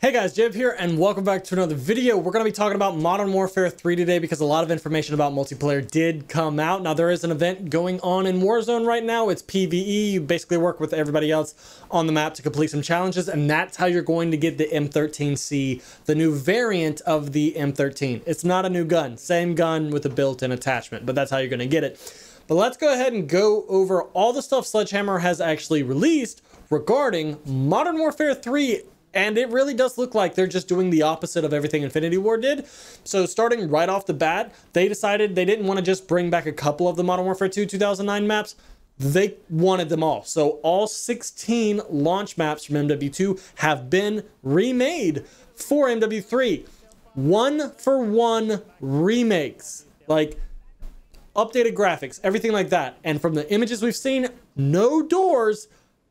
Hey guys, JHub here, and welcome back to another video. We're going to be talking about Modern Warfare 3 today because a lot of information about multiplayer did come out. Now, there is an event going on in Warzone right now. It's PvE. You basically work with everybody else on the map to complete some challenges, and that's how you're going to get the M13C, the new variant of the M13. It's not a new gun. Same gun with a built-in attachment, but that's how you're going to get it. But let's go ahead and go over all the stuff Sledgehammer has actually released regarding Modern Warfare 3 and it really does look like they're just doing the opposite of everything Infinity Ward did. So starting right off the bat, they decided they didn't want to just bring back a couple of the Modern Warfare 2 2009 maps. They wanted them all. So all 16 launch maps from MW2 have been remade for MW3. One for one remakes. Like updated graphics, everything like that. And from the images we've seen, no doors,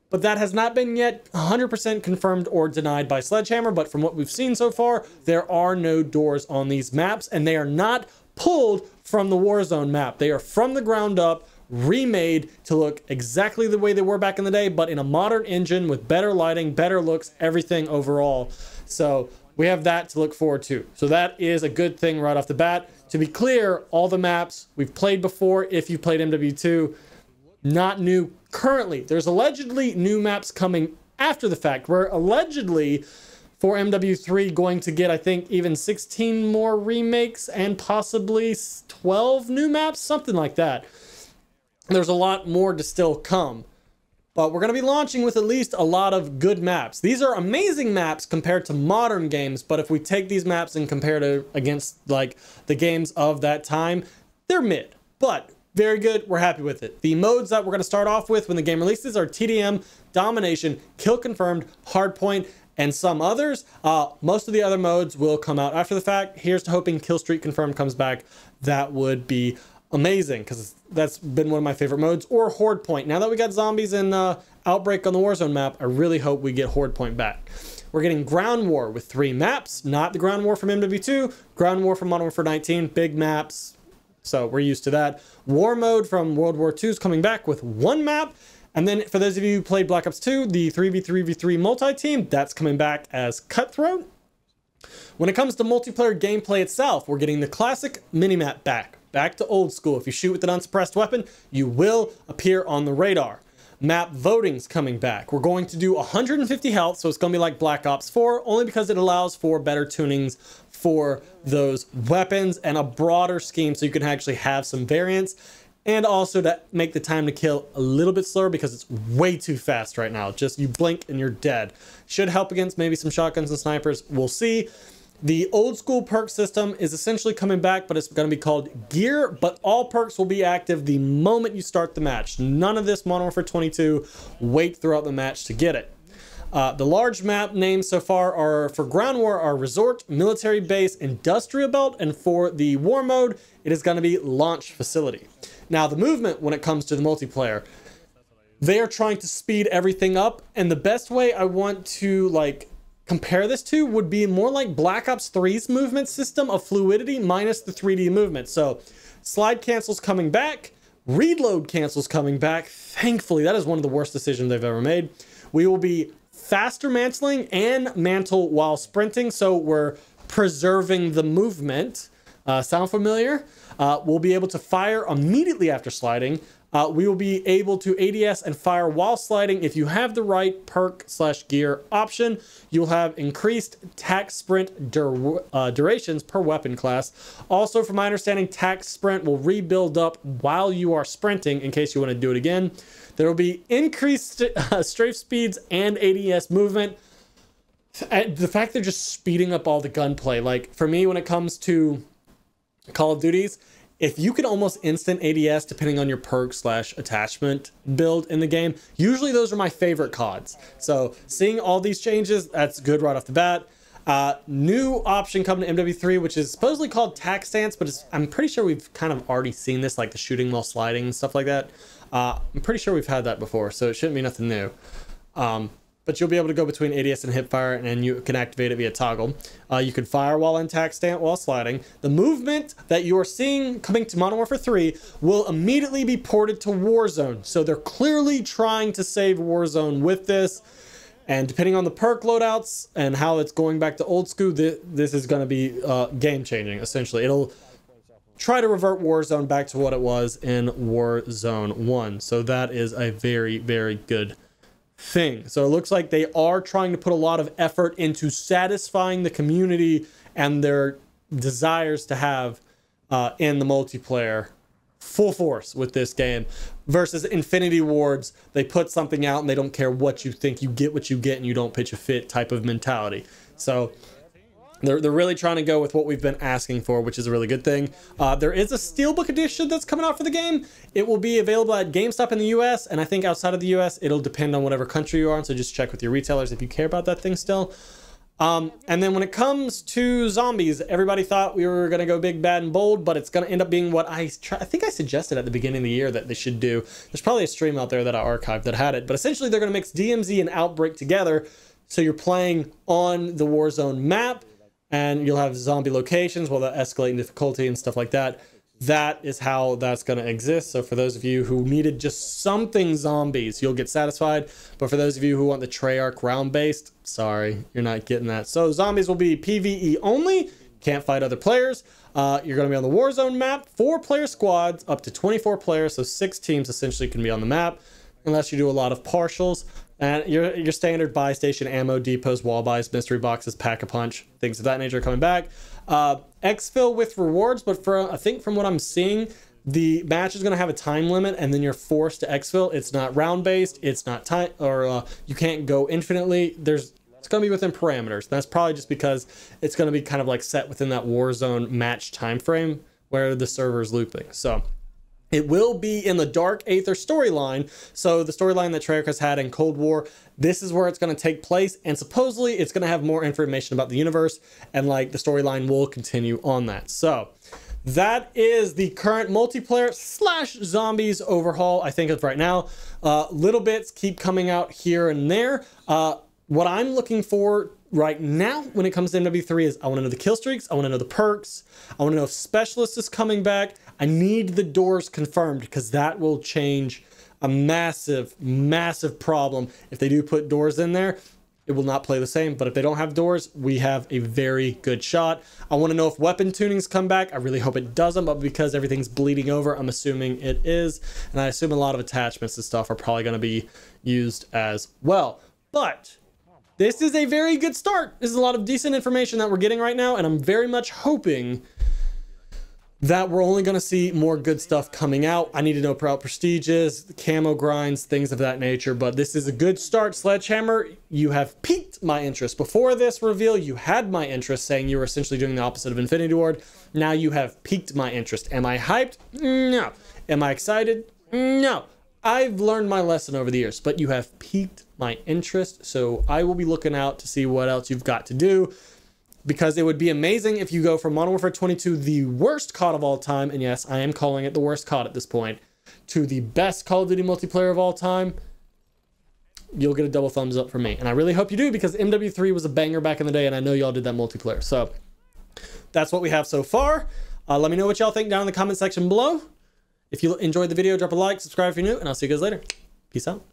but that has not been yet 100% confirmed or denied by Sledgehammer. But from what we've seen so far, there are no doors on these maps, and they are not pulled from the Warzone map. They are from the ground up, remade to look exactly the way they were back in the day, but in a modern engine with better lighting, better looks, everything overall. So we have that to look forward to. So that is a good thing right off the bat. To be clear, all the maps we've played before, if you played MW2, not new currently. There's allegedly new maps coming after the fact. We're allegedly for MW3 going to get, I think, even 16 more remakes and possibly 12 new maps, something like that. There's a lot more to still come. But we're going to be launching with at least a lot of good maps. These are amazing maps compared to modern games, but if we take these maps and compare to against like the games of that time, they're mid. But very good. We're happy with it. The modes that we're going to start off with when the game releases are TDM, Domination, Kill Confirmed, Hardpoint, and some others. Uh, most of the other modes will come out after the fact. Here's to hoping Kill Street Confirmed comes back. That would be amazing because that's been one of my favorite modes. Or Horde Point. Now that we got zombies and uh, Outbreak on the Warzone map, I really hope we get Horde Point back. We're getting Ground War with three maps, not the Ground War from MW2, Ground War from Modern Warfare 19, big maps, so we're used to that. War mode from World War II is coming back with one map. And then for those of you who played Black Ops 2, the 3v3v3 multi-team, that's coming back as Cutthroat. When it comes to multiplayer gameplay itself, we're getting the classic minimap back. Back to old school. If you shoot with an unsuppressed weapon, you will appear on the radar. Map voting's coming back. We're going to do 150 health, so it's going to be like Black Ops 4, only because it allows for better tunings for those weapons and a broader scheme so you can actually have some variants and also to make the time to kill a little bit slower because it's way too fast right now. Just you blink and you're dead. Should help against maybe some shotguns and snipers. We'll see. The old school perk system is essentially coming back, but it's going to be called Gear, but all perks will be active the moment you start the match. None of this Modern Warfare 22. Wait throughout the match to get it. Uh, the large map names so far are for ground war are resort, military base, industrial belt, and for the war mode, it is going to be launch facility. Now, the movement when it comes to the multiplayer, they are trying to speed everything up, and the best way I want to like compare this to would be more like Black Ops 3's movement system of fluidity minus the 3D movement. So slide cancels coming back, reload cancels coming back. Thankfully, that is one of the worst decisions they've ever made. We will be faster mantling and mantle while sprinting. So we're preserving the movement. Uh, sound familiar? Uh, we'll be able to fire immediately after sliding. Uh, we will be able to ADS and fire while sliding. If you have the right perk slash gear option, you'll have increased tac sprint dur uh, durations per weapon class. Also, from my understanding, tac sprint will rebuild up while you are sprinting in case you want to do it again. There will be increased uh, strafe speeds and ADS movement. The fact they're just speeding up all the gunplay, like for me, when it comes to Call of Duties, if you can almost instant ADS depending on your perk slash attachment build in the game, usually those are my favorite CODs. So seeing all these changes, that's good right off the bat. Uh, new option coming to MW3, which is supposedly called tac stance, but I'm pretty sure we've kind of already seen this, like the shooting while sliding and stuff like that. Uh, I'm pretty sure we've had that before, so it shouldn't be nothing new. Um, but you'll be able to go between ADS and hipfire, and you can activate it via toggle. Uh, you can fire while intact, stand while sliding. The movement that you are seeing coming to Modern Warfare 3 will immediately be ported to Warzone. So they're clearly trying to save Warzone with this. And depending on the perk loadouts and how it's going back to old school, this, this is going to be uh, game changing, essentially. It'll try to revert Warzone back to what it was in Warzone 1. So that is a very, very good thing. So it looks like they are trying to put a lot of effort into satisfying the community and their desires to have uh, in the multiplayer full force with this game versus Infinity Wards. They put something out and they don't care what you think. You get what you get and you don't pitch a fit type of mentality. So they're, they're really trying to go with what we've been asking for, which is a really good thing. Uh, there is a Steelbook edition that's coming out for the game. It will be available at GameStop in the US, and I think outside of the US, it'll depend on whatever country you are in, so just check with your retailers if you care about that thing still. Um, and then when it comes to zombies, everybody thought we were going to go big, bad, and bold, but it's going to end up being what I try, I think I suggested at the beginning of the year that they should do. There's probably a stream out there that I archived that had it, but essentially they're going to mix DMZ and Outbreak together. So you're playing on the Warzone map, and you'll have zombie locations while that escalating difficulty and stuff like that that is how that's going to exist. So for those of you who needed just something zombies, you'll get satisfied. But for those of you who want the Treyarch round based, sorry, you're not getting that. So zombies will be PvE only. Can't fight other players. Uh, you're going to be on the Warzone map. Four player squads, up to 24 players. So six teams essentially can be on the map, unless you do a lot of partials. And your, your standard buy station ammo, depots, wall buys, mystery boxes, pack a punch, things of that nature coming back. Uh, exfil with rewards, but for I think from what I'm seeing, the match is going to have a time limit and then you're forced to exfil. It's not round based. It's not time or uh, you can't go infinitely. There's it's going to be within parameters. That's probably just because it's going to be kind of like set within that Warzone match time frame where the server is looping. So it will be in the Dark Aether storyline. So the storyline that Treyarch has had in Cold War, this is where it's going to take place. And supposedly it's going to have more information about the universe and like the storyline will continue on that. So that is the current multiplayer slash zombies overhaul, I think of right now. Uh, little bits keep coming out here and there. Uh, what I'm looking for right now when it comes to MW3 is I want to know the kill streaks, I want to know the perks, I want to know if Specialist is coming back. I need the doors confirmed because that will change a massive, massive problem. If they do put doors in there, it will not play the same. But if they don't have doors, we have a very good shot. I want to know if weapon tunings come back. I really hope it doesn't, but because everything's bleeding over, I'm assuming it is. And I assume a lot of attachments and stuff are probably going to be used as well. But this is a very good start. This is a lot of decent information that we're getting right now, and I'm very much hoping that we're only going to see more good stuff coming out. I need to know about Prestiges, camo grinds, things of that nature, but this is a good start. Sledgehammer, you have piqued my interest. Before this reveal, you had my interest, saying you were essentially doing the opposite of Infinity Ward. Now you have piqued my interest. Am I hyped? No. Am I excited? No. I've learned my lesson over the years, but you have piqued my interest, so I will be looking out to see what else you've got to do because it would be amazing if you go from Modern Warfare 22, the worst COD of all time, and yes, I am calling it the worst COD at this point, to the best Call of Duty multiplayer of all time. You'll get a double thumbs up from me. And I really hope you do because MW3 was a banger back in the day, and I know y'all did that multiplayer. So that's what we have so far. Uh, let me know what y'all think down in the comment section below. If you enjoyed the video, drop a like, subscribe if you're new, and I'll see you guys later. Peace out.